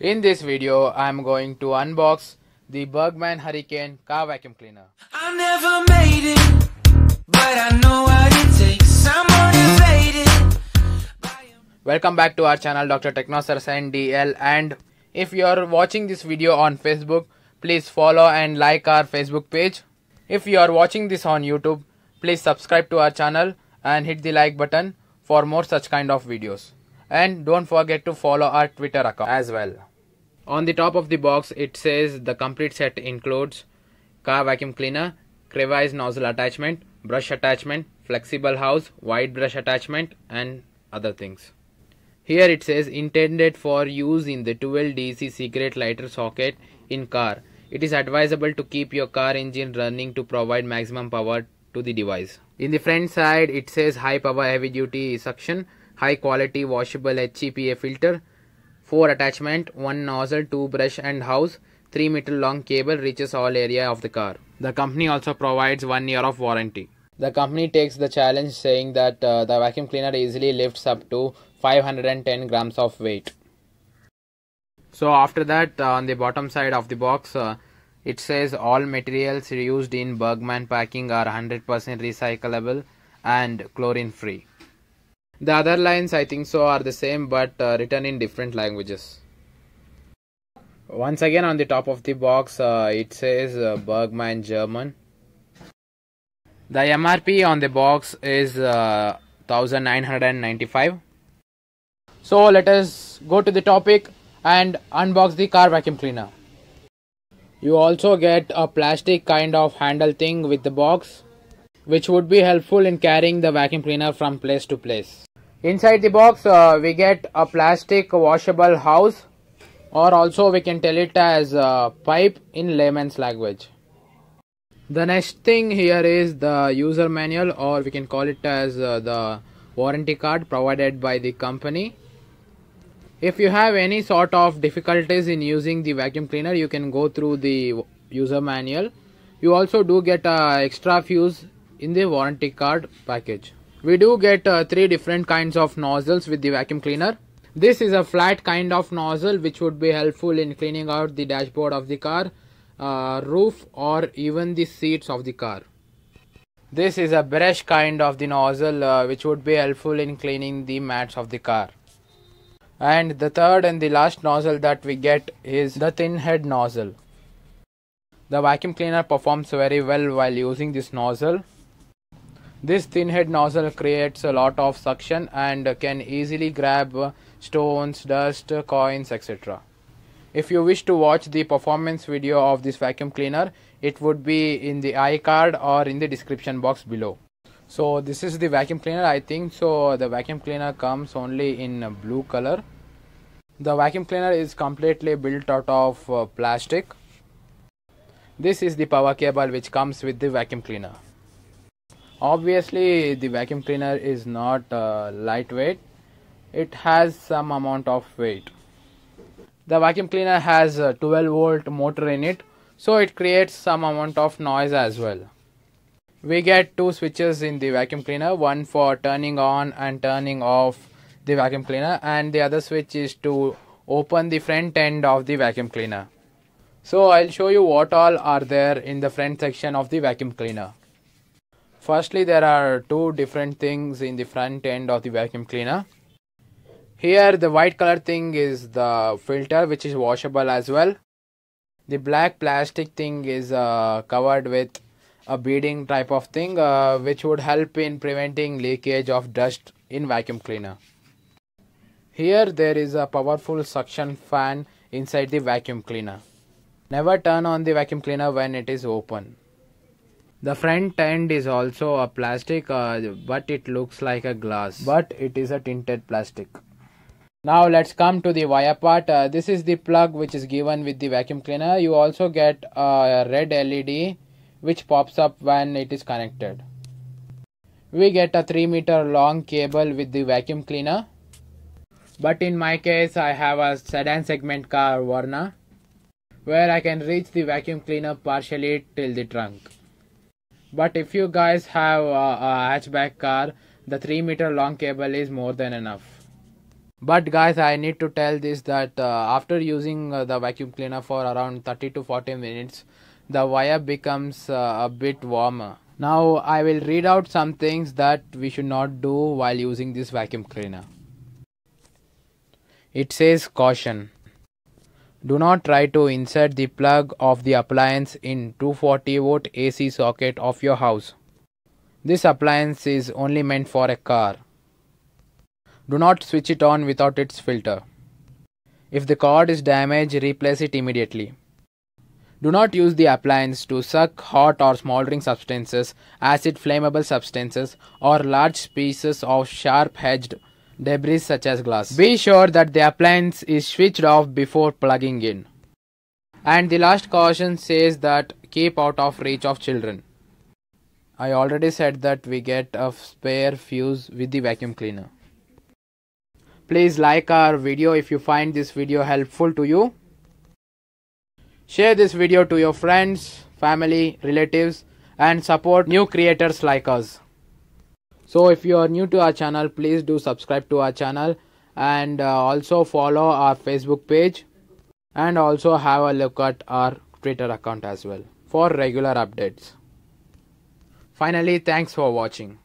In this video, I am going to unbox the Bergmann Hurricane car vacuum cleaner. I never made it, but I know what it takes. I'm motivated. Welcome back to our channel Dr. Technosaurus NDL and if you are watching this video on Facebook, please follow and like our Facebook page. If you are watching this on YouTube, please subscribe to our channel and hit the like button for more such kind of videos. And don't forget to follow our Twitter account as well. On the top of the box, it says the complete set includes car vacuum cleaner, crevice nozzle attachment, brush attachment, flexible house, wide brush attachment, and other things. Here it says intended for use in the 12 DC cigarette lighter socket in car. It is advisable to keep your car engine running to provide maximum power to the device. In the front side it says high power heavy duty suction, high quality washable HEPA filter, 4 attachment, 1 nozzle, 2 brush and house, 3 meter long cable reaches all area of the car. The company also provides 1 year of warranty. The company takes the challenge saying that uh, the vacuum cleaner easily lifts up to 510 grams of weight. So after that uh, on the bottom side of the box uh, it says all materials used in Bergmann packing are 100% recyclable and chlorine free. The other lines I think so are the same but uh, written in different languages. Once again on the top of the box uh, it says uh, Bergmann German. The MRP on the box is uh, 1995. So let us go to the topic and unbox the car vacuum cleaner. You also get a plastic kind of handle thing with the box which would be helpful in carrying the vacuum cleaner from place to place. Inside the box uh, we get a plastic washable house or also we can tell it as a pipe in layman's language. The next thing here is the user manual or we can call it as uh, the warranty card provided by the company. If you have any sort of difficulties in using the vacuum cleaner you can go through the user manual. You also do get a extra fuse in the warranty card package. We do get uh, three different kinds of nozzles with the vacuum cleaner. This is a flat kind of nozzle which would be helpful in cleaning out the dashboard of the car, uh, roof or even the seats of the car. This is a brush kind of the nozzle uh, which would be helpful in cleaning the mats of the car. And the third and the last nozzle that we get is the thin head nozzle. The vacuum cleaner performs very well while using this nozzle this thin head nozzle creates a lot of suction and can easily grab stones, dust, coins, etc. If you wish to watch the performance video of this vacuum cleaner, it would be in the iCard or in the description box below. So this is the vacuum cleaner. I think so the vacuum cleaner comes only in blue color. The vacuum cleaner is completely built out of uh, plastic. This is the power cable which comes with the vacuum cleaner obviously the vacuum cleaner is not uh, lightweight. It has some amount of weight. The vacuum cleaner has a 12 volt motor in it so it creates some amount of noise as well. We get two switches in the vacuum cleaner one for turning on and turning off the vacuum cleaner and the other switch is to open the front end of the vacuum cleaner. So i'll show you what all are there in the front section of the vacuum cleaner Firstly, there are two different things in the front end of the vacuum cleaner. Here, the white color thing is the filter, which is washable as well. The black plastic thing is uh, covered with a beading type of thing, uh, which would help in preventing leakage of dust in vacuum cleaner. Here, there is a powerful suction fan inside the vacuum cleaner. Never turn on the vacuum cleaner when it is open. The front end is also a plastic uh, but it looks like a glass but it is a tinted plastic. Now let's come to the wire part. Uh, this is the plug which is given with the vacuum cleaner. You also get a red LED which pops up when it is connected. We get a 3 meter long cable with the vacuum cleaner. But in my case I have a sedan segment car where I can reach the vacuum cleaner partially till the trunk but if you guys have a, a hatchback car the 3 meter long cable is more than enough But guys, I need to tell this that uh, after using uh, the vacuum cleaner for around 30 to 40 minutes, the wire becomes uh, a bit warmer. Now I will read out some things that we should not do while using this vacuum cleaner. It says caution. Do not try to insert the plug of the appliance in 240 volt AC socket of your house. This appliance is only meant for a car. Do not switch it on without its filter. If the cord is damaged, replace it immediately. Do not use the appliance to suck hot or smoldering substances, acid flammable substances, or large pieces of sharp edged debris such as glass. Be sure that the appliance is switched off before plugging in. And the last caution says that keep out of reach of children. I already said that we get a spare fuse with the vacuum cleaner. Please like our video if you find this video helpful to you. Share this video to your friends, family, relatives and support new creators like us. So if you are new to our channel, please do subscribe to our channel and uh, also follow our Facebook page and also have a look at our Twitter account as well for regular updates. Finally, thanks for watching.